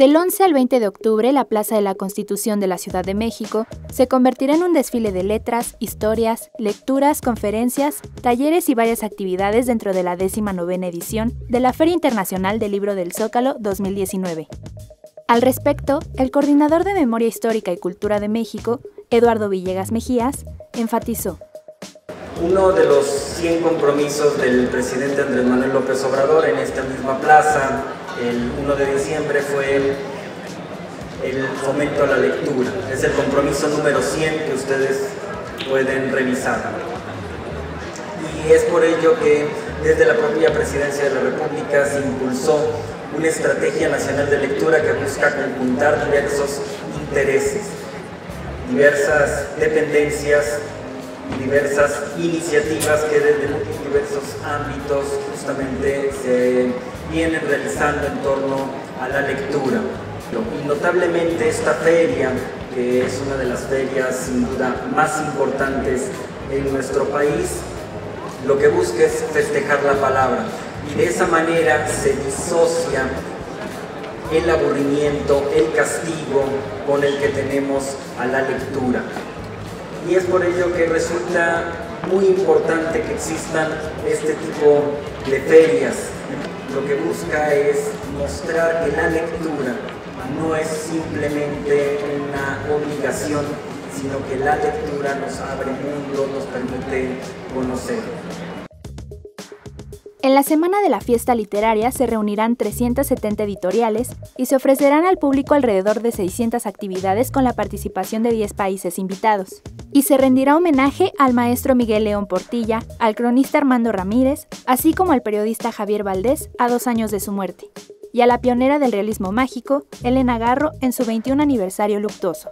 Del 11 al 20 de octubre, la Plaza de la Constitución de la Ciudad de México se convertirá en un desfile de letras, historias, lecturas, conferencias, talleres y varias actividades dentro de la 19 edición de la Feria Internacional del Libro del Zócalo 2019. Al respecto, el coordinador de Memoria Histórica y Cultura de México, Eduardo Villegas Mejías, enfatizó. Uno de los 100 compromisos del presidente Andrés Manuel López Obrador en esta misma plaza el 1 de diciembre fue el fomento a la lectura. Es el compromiso número 100 que ustedes pueden revisar. Y es por ello que desde la propia Presidencia de la República se impulsó una estrategia nacional de lectura que busca conjuntar diversos intereses, diversas dependencias y diversas iniciativas que desde diversos ámbitos justamente se vienen realizando en torno a la lectura. Y notablemente esta feria, que es una de las ferias sin duda más importantes en nuestro país, lo que busca es festejar la palabra y de esa manera se disocia el aburrimiento, el castigo con el que tenemos a la lectura. Y es por ello que resulta muy importante que existan este tipo de ferias lo que busca es mostrar que la lectura no es simplemente una obligación, sino que la lectura nos abre mundo, nos permite conocer. En la semana de la fiesta literaria se reunirán 370 editoriales y se ofrecerán al público alrededor de 600 actividades con la participación de 10 países invitados y se rendirá homenaje al maestro Miguel León Portilla, al cronista Armando Ramírez, así como al periodista Javier Valdés a dos años de su muerte, y a la pionera del realismo mágico, Elena Garro, en su 21 aniversario luctuoso.